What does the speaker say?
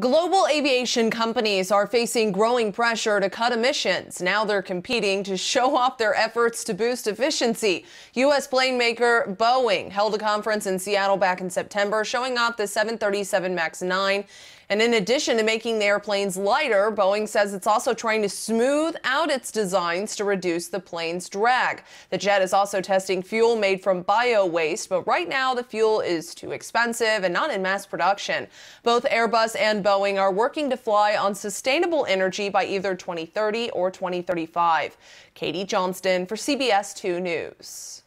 Global aviation companies are facing growing pressure to cut emissions. Now they're competing to show off their efforts to boost efficiency. U.S. plane maker Boeing held a conference in Seattle back in September showing off the 737 MAX 9 and in addition to making the airplanes lighter, Boeing says it's also trying to smooth out its designs to reduce the plane's drag. The jet is also testing fuel made from bio waste, but right now the fuel is too expensive and not in mass production. Both Airbus and Boeing are working to fly on sustainable energy by either 2030 or 2035. Katie Johnston for CBS 2 News.